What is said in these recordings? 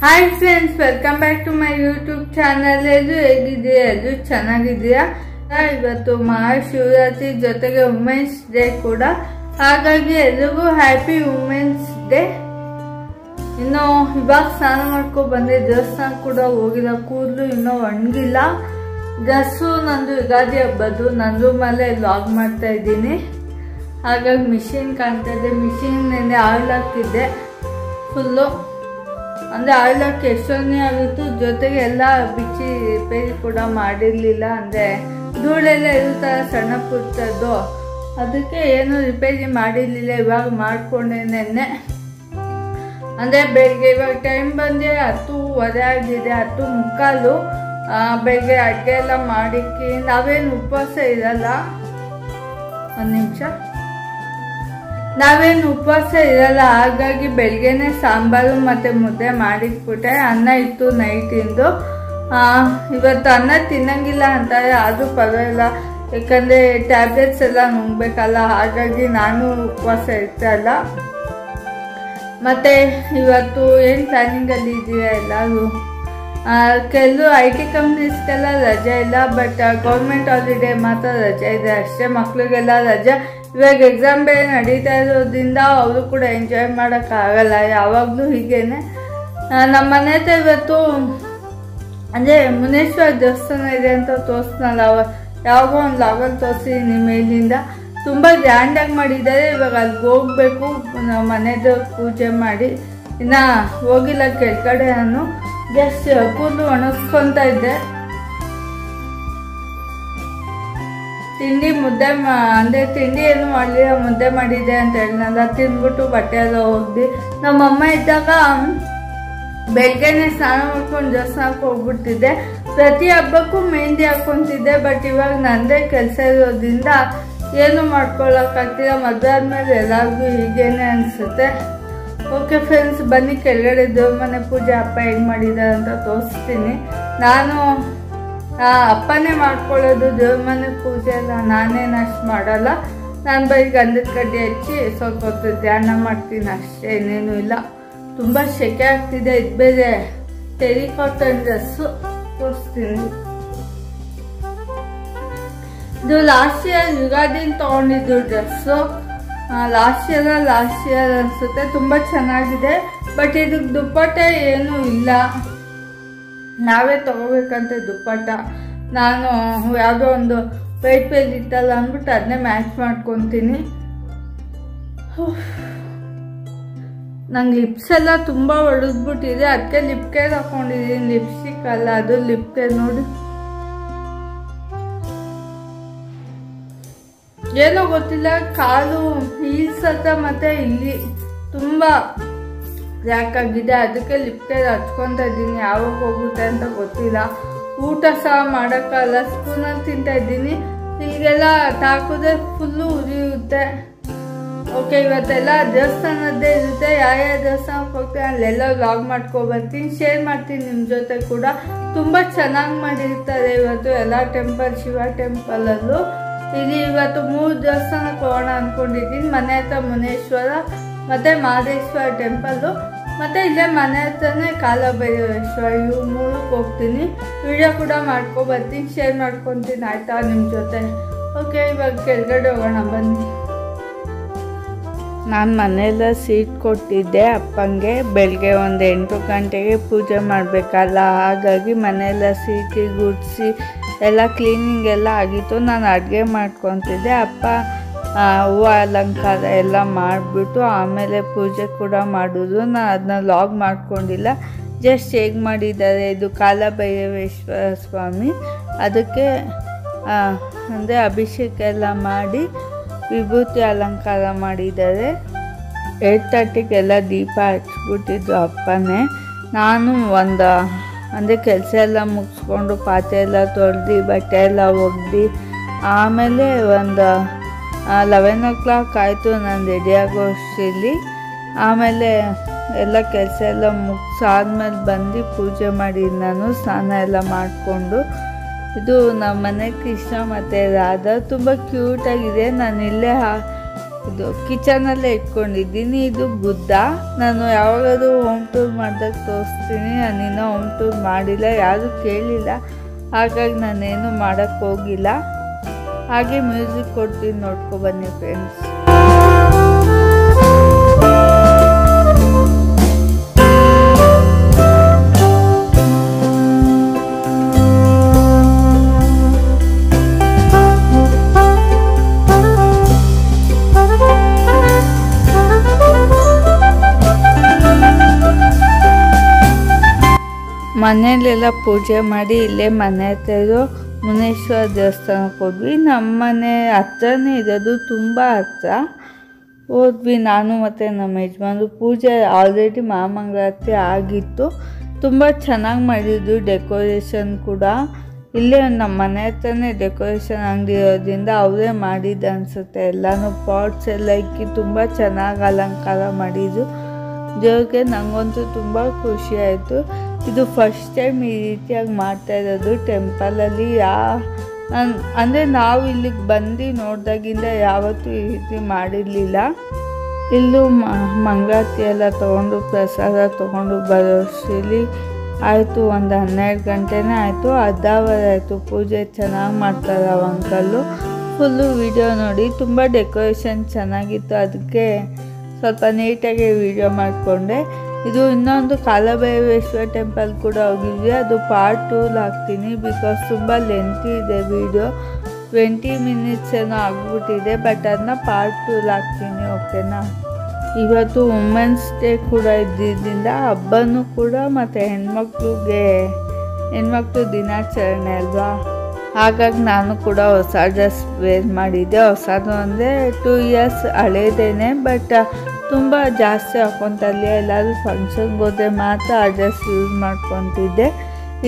Hi friends welcome back to my YouTube channel ಎಲ್ಲರೂ ಎಲ್ಲರೂ ಚೆನ್ನಾಗಿದ್ದೀರಾ ಆ, ಇವತ್ತು ಮಹಾಶಿವರಾತ್ರಿ ಜೊತೆಗೆ ವುಮೆನ್ಸ್ ಡೇ ಕೂಡ. ಹಾಗಾಗಿ ಎಲ್ರಿಗೂ ಹ್ಯಾಪಿ ವುಮೆನ್ಸ್ ಡೇ ಇನ್ನು ಇವಾಗ ಸ್ನಾನ ಮಾಡ್ಕೊ ಬಂದೆ. ದೇವಸ್ಥಾನ ಕೂಡ ಹೋಗಿಲ್ಲ. ಕೂದಲು ಇನ್ನೂ ಒಣಗಿಲ್ಲ. ಡ್ರೆಸ್ಸು ನಂದು ಯುಗಾದಿ ಹಬ್ಬದ್ದು. ನಂದು ಮೇಲೆ ಲಾಗ್ ಮಾಡ್ತಾ ಇದ್ದೀನಿ. ಹಾಗಾಗಿ ಮಿಷಿನ್ ಕಾಣ್ತಾ ಇದೆ. ಮಿಷಿನ್ ನೆನ್ನೆ ಹಾಕಿದ್ದೆ ಫುಲ್ಲು ಅಂದರೆ ಹಾಕಿ ಎಷ್ಟೊಂದೇ ಆಗಿತ್ತು ಜೊತೆಗೆ ಎಲ್ಲ ಬಿಚ್ಚಿ ರಿಪೇರಿ ಕೂಡ ಮಾಡಿರಲಿಲ್ಲ ಅಂದರೆ ಧೂಳೆಲ್ಲ ಇರುತ್ತಲ್ಲ ಸಣ್ಣ ಪುಟ್ಟದ್ದು ಅದಕ್ಕೆ ಏನು ರಿಪೇರಿ ಮಾಡಿರಲಿಲ್ಲ, ಇವಾಗ ಮಾಡಿಕೊಂಡೆ ನೆನ್ನೆ. ಅಂದರೆ ಬೆಳಿಗ್ಗೆ ಇವಾಗ ಟೈಮ್ ಬಂದೆ ಒದೆ ಆಗಿದೆ, ಹತ್ತು ಮುಕ್ಕಾಲು. ಬೆಳಗ್ಗೆ ಅಡುಗೆ ಎಲ್ಲ ಮಾಡಿಕ್ಕಿ, ನಾವೇನು ಉಪವಾಸ ಇರಲ್ಲ? ಒಂದು ನಿಮಿಷ. ನಾವೇನು ಉಪವಾಸ ಇರಲ್ಲ, ಹಾಗಾಗಿ ಬೆಳಗ್ಗೆನೆ ಸಾಂಬಾರು ಮತ್ತು ಮುದ್ದೆ ಮಾಡಿಟ್ಬಿಟ್ಟೆ. ಅನ್ನ ಇತ್ತು ನೈಟಿಂದು ಇವತ್ತು ಅನ್ನ ತಿನ್ನಂಗಿಲ್ಲ ಅಂತಾರೆ, ಆದರೂ ಪರವಾಗಿಲ್ಲ. ಯಾಕಂದರೆ ಟ್ಯಾಬ್ಲೆಟ್ಸ್ ಎಲ್ಲ ನುಂಗ್ಬೇಕಲ್ಲ, ಹಾಗಾಗಿ ನಾನು ಉಪವಾಸ ಇರ್ತಲ್ಲ ಮತ್ತು ಇವತ್ತು ಏನು ಪ್ಲ್ಯಾನಿಂಗಲ್ಲಿ ಇದೆಯಾ ಎಲ್ಲರೂ? ಕೆಲವು ಐ ಟಿ ಕಂಪ್ನೀಸ್ಗೆಲ್ಲ ರಜೆ ಇಲ್ಲ ಬಟ್ ಗೌರ್ಮೆಂಟ್ ಹಾಲಿಡೇ ಮಾತ್ರ ರಜೆ ಇದೆ. ಅಷ್ಟೇ ಮಕ್ಳಿಗೆಲ್ಲ ರಜೆ. ಇವಾಗ ಎಕ್ಸಾಮ್ ಬೇರೆ ನಡೀತಾ ಇರೋದ್ರಿಂದ ಅವರು ಕೂಡ ಎಂಜಾಯ್ ಮಾಡೋಕ್ಕಾಗಲ್ಲ, ಯಾವಾಗಲೂ ಹೀಗೇನೆ. ನಮ್ಮ ಮನೆ ಹತ್ರ ಇವತ್ತು, ಅಂದರೆ ಮುನೇಶ್ವರ ದೇವಸ್ಥಾನ ಇದೆ ಅಂತ ತೋರಿಸ್ನಲ್ಲ ಯಾವಾಗೋ ಒಂದು ಲಾಗಲ್ಲಿ ತೋರಿಸಿದ್ದೀನಿ ಮೇಲಿಂದ. ತುಂಬ ಗ್ರ್ಯಾಂಡಾಗಿ ಮಾಡಿದ್ದಾರೆ, ಇವಾಗ ಅಲ್ಲಿಗೆ ಹೋಗ್ಬೇಕು, ನಮ್ಮ ಮನೆದು ಪೂಜೆ ಮಾಡಿ. ಇನ್ನು ಹೋಗಿಲ್ಲ ಕೆಳಗಡೆ ನಾನು ಜಸ್ಟ್ ಕೂದಲು ಒಣಗಿಸ್ಕೊತಾ ಇದ್ದೆ. ತಿಂಡಿ ಮುದ್ದೆ ಮಾ ಅಂದರೆ ತಿಂಡಿ ಏನು ಮಾಡಲಿಲ್ಲ ಮುದ್ದೆ ಮಾಡಿದೆ ಅಂತ ಹೇಳಿದ್ನಲ್ಲ ತಿಂದ್ಬಿಟ್ಟು ಬಟ್ಟೆ ಎಲ್ಲ ಹೋಗ್ದು ನಮ್ಮಮ್ಮ ಇದ್ದಾಗ ಬೆಳಗ್ಗೆನೆ ಸ್ನಾನ ಮಾಡ್ಕೊಂಡು ದೇವಸ್ಥಾನಕ್ಕೆ ಹೋಗ್ಬಿಡ್ತಿದ್ದೆ ಪ್ರತಿ ಹಬ್ಬಕ್ಕೂ ಮೆಹಂದಿ ಹಾಕ್ಕೊತಿದ್ದೆ ಬಟ್ ಇವಾಗ ನಂದೇ ಕೆಲಸ ಇರೋದ್ರಿಂದ ಏನು ಮಾಡ್ಕೊಳ್ಳೋಕ್ಕಾಗ್ತಿಲ್ಲ ಮದುವೆ ಆದಮೇಲೆ ಎಲ್ಲರಿಗೂ ಹೀಗೇನೆ ಅನಿಸುತ್ತೆ. ಓಕೆ ಫ್ರೆಂಡ್ಸ್ ಬನ್ನಿ, ಕೆಳಗಡೆ ದೇವ್ರ ಮನೆ ಪೂಜೆ ಅಪ್ಪ ಹೆಂಗೆ ಮಾಡಿದ್ದಾರೆ ಅಂತ ತೋರಿಸ್ತೀನಿ. ನಾನು ಅಪ್ಪನೇ ಮಾಡ್ಕೊಳ್ಳೋದು ದೇವ್ರ ಮನೆ ಪೂಜೆ ಎಲ್ಲ ನಾನೇನು ಅಷ್ಟು ಮಾಡಲ್ಲ. ನಾನು ಬೈ ಗಂಧದ ಕಡ್ಡಿ ಹಚ್ಚಿ ಸ್ವಲ್ಪ ಹೊತ್ತು ಧ್ಯಾನ ಮಾಡ್ತೀನಿ ಅಷ್ಟೇ, ಇನ್ನೇನು ಇಲ್ಲ. ತುಂಬ ಸೆಕೆ ಆಗ್ತಿದೆ, ಇದು ಬೇರೆ. ಟೆರಿಕಾಟನ್ ಡ್ರೆಸ್ಸು ತೋರಿಸ್ತೀನಿ. ಇದು ಲಾಸ್ಟ್ ಇಯರ್ ಯುಗಾದಿನ ತೊಗೊಂಡಿದ್ದು dress last year last year ಅನಿಸುತ್ತೆ, ತುಂಬ ಚೆನ್ನಾಗಿದೆ ಬಟ್ ಇದಕ್ಕೆ ದುಪ್ಪಟ್ಟೆ ಏನೂ ಇಲ್ಲ. ನಾವೇ ತೊಗೋಬೇಕಂತ ದುಪ್ಪಟ್ಟ. ನಾನು ಯಾವುದೋ ಒಂದು ವೈಟ್ ಪೇಜ್ ಇತ್ತಲ್ಲ ಅಂದ್ಬಿಟ್ಟು ಅದನ್ನೇ ಮ್ಯಾಚ್ ಮಾಡ್ಕೊತೀನಿ. ನಂಗೆ ಲಿಪ್ಸ್ ಎಲ್ಲ ತುಂಬ ಒಡೆದ್ಬಿಟ್ಟಿದೆ. ಅದಕ್ಕೆ ಲಿಪ್ ಕೇರ್ ಹಾಕೊಂಡಿದ್ದೀನಿ ಲಿಪ್ಸ್ಟಿಕ್ ಅಲ್ಲ ಅದು ಲಿಪ್ ಕೇರ್ ನೋಡಿ. ಏನೋ ಗೊತ್ತಿಲ್ಲ. ಕಾಲು ಹೀಲ್ಸ್ ಹತ್ರ ಮತ್ತೆ ಇಲ್ಲಿ ತುಂಬ ಯಾಕಾಗಿದೆ? ಅದಕ್ಕೆ ಲಿಫ್ಟ್ ಹಚ್ಕೊತಾ ಇದ್ದೀನಿ. ಯಾವಾಗ ಹೋಗುತ್ತೆ ಅಂತ ಗೊತ್ತಿಲ್ಲ. ಊಟ ಸಹ ಮಾಡೋಕ್ಕಲ್ಲ. ಸ್ಪೂನಲ್ಲಿ ತಿಂತಾ ಇದ್ದೀನಿ. ಹೀಗೆಲ್ಲ ತಾಕಿದ್ರೆ ಫುಲ್ಲು ಉರಿಯುತ್ತೆ. ಓಕೆ ಇವತ್ತೆಲ್ಲ ದೇವಸ್ಥಾನದ್ದೇ ಇರುತ್ತೆ. ಯಾವ್ಯಾವ ದೇವಸ್ಥಾನಕ್ಕೆ ಹೋಗ್ತೀನಿ ಅಲ್ಲೆಲ್ಲ ವ್ಲಾಗ್ ಮಾಡ್ಕೊಬರ್ತೀನಿ ಶೇರ್ ಮಾಡ್ತೀನಿ ನಿಮ್ಮ ಜೊತೆ ಕೂಡ. ತುಂಬ ಚೆನ್ನಾಗಿ ಮಾಡಿರ್ತಾರೆ ಇವತ್ತು ಎಲ್ಲ ಟೆಂಪಲ್ ಶಿವ ಟೆಂಪಲಲ್ಲೂ ಇಲ್ಲಿ ಇವತ್ತು ಮೂರು ದೇವಸ್ಥಾನಕ್ಕೆ ಹೋಗೋಣ ಅಂದ್ಕೊಂಡಿದ್ದೀನಿ ಮನೆ ಹತ್ರ ಮುನೇಶ್ವರ ಮತ್ತು ಮಹದೇಶ್ವರ ಟೆಂಪಲ್ಲು ಮತ್ತು ಇಲ್ಲೇ ಮನೆ ಹತ್ರನೇ ಕಾಲಭೈರವೇಶ್ವರ ಇವು ಮೂರಕ್ಕೆ ಹೋಗ್ತೀನಿ. ವಿಡಿಯೋ ಕೂಡ ಮಾಡ್ಕೊಬರ್ತೀನಿ ಶೇರ್ ಮಾಡ್ಕೊತೀನಿ, ಆಯಿತಾ ನಿಮ್ಮ ಜೊತೆ? ಓಕೆ ಇವಾಗ ಕೆಳಗಡೆ ಹೋಗೋಣ, ಬನ್ನಿ. ನಾನು ಮನೆಯಲ್ಲ ಸೀಟ್ ಕೊಟ್ಟಿದ್ದೆ ಅಪ್ಪಂಗೆ. ಬೆಳಗ್ಗೆ ಒಂದು ಎಂಟು ಗಂಟೆಗೆ ಪೂಜೆ ಮಾಡಬೇಕಲ್ಲ, ಹಾಗಾಗಿ ಮನೆಯೆಲ್ಲ ಸೀಟಿ ಗುಡಿಸಿ, ಎಲ್ಲ ಕ್ಲೀನಿಂಗ್ ಎಲ್ಲ ಆಗಿತ್ತು. ನಾನು ಅಡುಗೆ ಮಾಡ್ಕೊತಿದ್ದೆ. ಅಪ್ಪ ಹೂವು ಅಲಂಕಾರ ಎಲ್ಲ ಮಾಡಿಬಿಟ್ಟು ಆಮೇಲೆ ಪೂಜೆ ಕೂಡ ಮಾಡೋದು ನಾನು ಅದನ್ನ ಲಾಗ್ ಮಾಡ್ಕೊಂಡಿಲ್ಲ. ಜಸ್ಟ್ ಹೇಗೆ ಮಾಡಿದ್ದಾರೆ? ಇದು ಕಾಲಭೈರವೇಶ್ವರ ಸ್ವಾಮಿ. ಅದಕ್ಕೆ ಅಂದರೆ ಅಭಿಷೇಕ ಎಲ್ಲ ಮಾಡಿ ವಿಭೂತಿ ಅಲಂಕಾರ ಮಾಡಿದ್ದಾರೆ. ಏಟ್ ತರ್ಟಿಗೆಲ್ಲ ದೀಪ ಹಚ್ಬಿಟ್ಟಿದ್ದು ಅಪ್ಪನೇ. ನಾನು ಒಂದು, ಅಂದರೆ ಕೆಲಸ ಎಲ್ಲ ಮುಗಿಸ್ಕೊಂಡು ಪಾತ್ರೆ ಎಲ್ಲ ತೊಳೆದು ಬಟ್ಟೆ ಎಲ್ಲ ಒಗ್ದು, ಆಮೇಲೆ ಒಂದು ಲೆವೆನ್ ಓ ಕ್ಲಾಕ್ ಆಯಿತು, ನಾನು ರೆಡಿ ಆಗೋಷ್ಟರಲ್ಲಿ ಆಮೇಲೆ ಎಲ್ಲ ಕೆಲಸ ಎಲ್ಲ ಮುಗಿಸಾದ್ಮೇಲೆ ಬಂದು ಪೂಜೆ ಮಾಡಿ ನಾನು ಸ್ನಾನ ಎಲ್ಲ ಮಾಡಿಕೊಂಡು, ಇದು ನಮ್ಮ ಮನೆ ಕೃಷ್ಣ ಮತ್ತು ರಾಧಾ ತುಂಬ ಕ್ಯೂಟಾಗಿದೆ ನಾನು ಇಲ್ಲೇ ಇದು ಕಿಚನಲ್ಲೇ ಇಟ್ಕೊಂಡಿದ್ದೀನಿ. ಇದು ಬುದ್ಧ. ನಾನು ಯಾವಾಗಾದರೂ ಹೋಮ್ ಟೂರ್ ಮಾಡಿದಾಗ ತೋರಿಸ್ತೀನಿ. ನಾನಿನ್ನೂ ಹೋಮ್ ಟೂರ್ ಮಾಡಿಲ್ಲ, ಯಾರೂ ಕೇಳಿಲ್ಲ. ಹಾಗಾಗಿ ನಾನೇನು ಮಾಡೋಕ್ಕೆ ಹೋಗಿಲ್ಲ. ಹಾಗೆ ಮ್ಯೂಸಿಕ್ ಕೊಡ್ತೀನಿ ನೋಡ್ಕೊ ಬನ್ನಿ ಫ್ರೆಂಡ್ಸ್ ಮನೆಯಲ್ಲೆಲ್ಲ ಪೂಜೆ ಮಾಡಿ ಇಲ್ಲೇ ಮನೆ ಹತ್ರ ಇರೋ ಮುನೇಶ್ವರ ದೇವಸ್ಥಾನಕ್ಕೆ ಹೋದ್ವಿ. ನಮ್ಮ ಮನೆ ಹತ್ರನೇ ಇರೋದು ತುಂಬ ಹತ್ರ. ಹೋದ್ವಿ ನಾನು ಮತ್ತು ನಮ್ಮ ಯಜಮಾನ್ರು. ಪೂಜೆ ಆಲ್ರೆಡಿ ಮಹಾಮಂಗಳಾರತಿ ಆಗಿತ್ತು. ತುಂಬ ಚೆನ್ನಾಗಿ ಮಾಡಿದ್ರು ಡೆಕೋರೇಷನ್ ಕೂಡ. ಇಲ್ಲೇ ನಮ್ಮ ಮನೆ ಹತ್ರನೇ ಡೆಕೋರೇಷನ್ ಅಂಗಡಿ ಇರೋದ್ರಿಂದ ಅವರೇ ಮಾಡಿದ್ದು ಅನಿಸುತ್ತೆ. ಎಲ್ಲನೂ ಪಾಟ್ಸ್ ಎಲ್ಲ ಇಕ್ಕಿ ತುಂಬ ಚೆನ್ನಾಗಿ ಅಲಂಕಾರ ಮಾಡಿದ್ರು. ದೇವ್ರಿಗೆ ನನಗಂತೂ ತುಂಬ ಖುಷಿ ಆಯಿತು. ಇದು ಫಸ್ಟ್ ಟೈಮ್ ಈ ರೀತಿಯಾಗಿ ಮಾಡ್ತಾ ಇರೋದು ಟೆಂಪಲಲ್ಲಿ ಯಾ ಅಂದರೆ ನಾವು ಇಲ್ಲಿಗೆ ಬಂದು ನೋಡಿದಾಗಿಂದ ಯಾವತ್ತೂ ಈ ರೀತಿ ಮಾಡಿರಲಿಲ್ಲ. ಇಲ್ಲೂ ಮಂಗಳಾರತಿ ಎಲ್ಲ ತೊಗೊಂಡು, ಪ್ರಸಾದ ತೊಗೊಂಡು ಬರೋಷ್ಟಿಲಿ ಆಯಿತು, ಒಂದು ಹನ್ನೆರಡು ಗಂಟೆನೇ ಆಯಿತು. ಅರ್ಧ ಆಯಿತು, ಪೂಜೆ ಚೆನ್ನಾಗಿ ಮಾಡ್ತಾರೆ ಅವ ಅಂಕಲ್ಲು ಫುಲ್ಲು ವಿಡಿಯೋ ನೋಡಿ, ತುಂಬ ಡೆಕೋರೇಷನ್ ಚೆನ್ನಾಗಿತ್ತು. ಅದಕ್ಕೆ ಸ್ವಲ್ಪ ನೀಟಾಗಿ ವಿಡಿಯೋ ಮಾಡಿಕೊಂಡೆ. ಇದು ಇನ್ನೊಂದು ಕಾಲಭೈರೇಶ್ವರ ಟೆಂಪಲ್ ಕೂಡ ಹೋಗಿದ್ವಿ. ಅದು ಪಾರ್ಟ್ ಟೂಲ್ ಹಾಕ್ತೀನಿ ಬಿಕಾಸ್ ತುಂಬ ಲೆಂತಿ ಇದೆ ವಿಡಿಯೋ ಟ್ವೆಂಟಿ ಮಿನಿಟ್ಸ್ ಏನೋ ಆಗ್ಬಿಟ್ಟಿದೆ ಬಟ್ ಅದನ್ನ ಪಾರ್ಟ್ ಟೂಲ್ ಹಾಕ್ತೀನಿ ಓಕೆನಾ ಇವತ್ತು ವುಮೆನ್ಸ್ ಡೇ ಕೂಡ ಇದ್ದಿದ್ದರಿಂದ ಹಬ್ಬನೂ ಕೂಡ ಮತ್ತು ಹೆಣ್ಮಕ್ಳಿಗೆ, ಹೆಣ್ಮಕ್ಳು ದಿನಾಚರಣೆ ಅಲ್ವಾ? ಹಾಗಾಗಿ ನಾನು ಕೂಡ ಹೊಸ ಡ್ರೆಸ್ ವೇರ್ ಮಾಡಿದ್ದೆ. ಹೊಸದು ಅಂದರೆ ಟೂ ಇಯರ್ಸ್ ಹಳೇದೇನೆ ಬಟ್ ತುಂಬ ಜಾಸ್ತಿ ಹಾಕ್ಕೊತಲ್ಲಿ ಎಲ್ಲಾದರೂ ಫಂಕ್ಷನ್ಗೆ ಹೋದರೆ ಮಾತ್ರ ಆ ಡ್ರೆಸ್ ಯೂಸ್ ಮಾಡ್ಕೊತಿದ್ದೆ.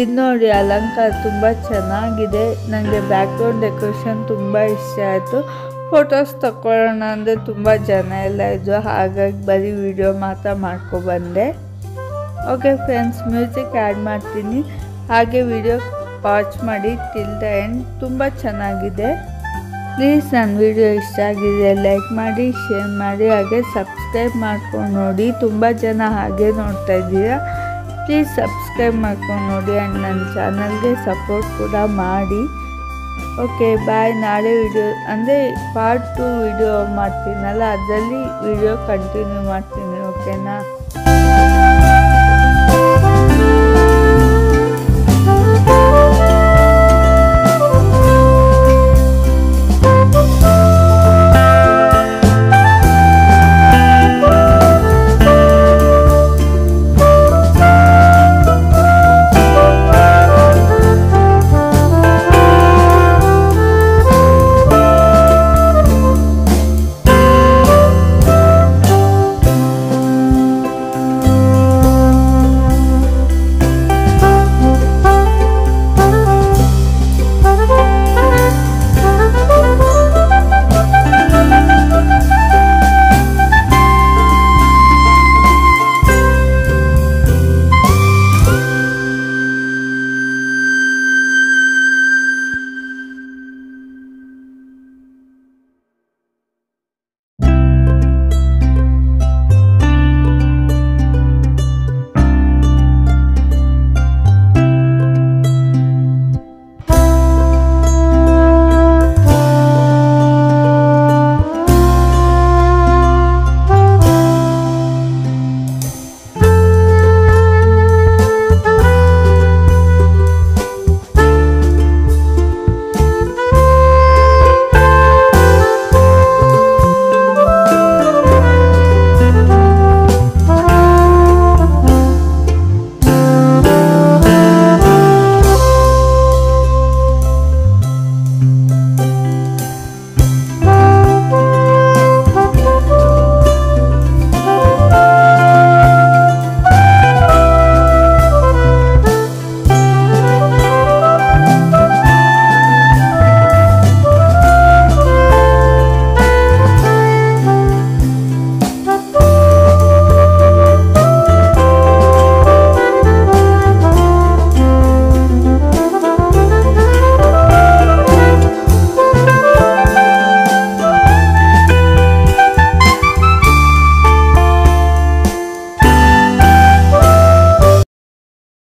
ಇದು ನೋಡಿ ಅಲಂಕಾರ ತುಂಬ ಚೆನ್ನಾಗಿದೆ. ನನಗೆ ಬ್ಯಾಕ್ಗ್ರೌಂಡ್ ಡೆಕೋರೇಷನ್ ತುಂಬ ಇಷ್ಟ ಆಯಿತು. ಫೋಟೋಸ್ ತಗೊಳ್ಳೋಣ ಅಂದರೆ ತುಂಬ ಜನ ಎಲ್ಲ ಇದ್ದರು ಹಾಗಾಗಿ ಬರೀ ವಿಡಿಯೋ ಮಾತ್ರ ಮಾಡ್ಕೊಬಂದೆ ಓಕೆ ಫ್ರೆಂಡ್ಸ್ ಮ್ಯೂಸಿಕ್ ಆ್ಯಡ್ ಮಾಡ್ತೀನಿ. ಹಾಗೆ ವಿಡಿಯೋ ವಾಚ್ ಮಾಡಿ ಟಿಲ್ ದ ಎಂಡ್ ತುಂಬ ಚೆನ್ನಾಗಿದೆ. ಪ್ಲೀಸ್ ನನ್ನ ವಿಡಿಯೋ ಇಷ್ಟ ಆಗಿದೆ ಲೈಕ್ ಮಾಡಿ ಶೇರ್ ಮಾಡಿ, ಹಾಗೆ ಸಬ್ಸ್ಕ್ರೈಬ್ ಮಾಡ್ಕೊಂಡು ನೋಡಿ. ತುಂಬ ಜನ ಹಾಗೆ ನೋಡ್ತಾ ಇದ್ದೀರಾ. ಪ್ಲೀಸ್ ಸಬ್ಸ್ಕ್ರೈಬ್ ಮಾಡ್ಕೊಂಡು ನೋಡಿ ಆ್ಯಂಡ್ ನನ್ನ ಚಾನಲ್ಗೆ ಸಪೋರ್ಟ್ ಕೂಡ ಮಾಡಿ. ಓಕೆ ಬಾಯ್ ನಾಳೆ ವಿಡಿಯೋ ಅಂದರೆ ಪಾರ್ಟ್ ಟು ವಿಡಿಯೋ ಮಾಡ್ತೀನಲ್ಲ, ಅದರಲ್ಲಿ ವಿಡಿಯೋ ಕಂಟಿನ್ಯೂ ಮಾಡ್ತೀನಿ ಓಕೆನಾ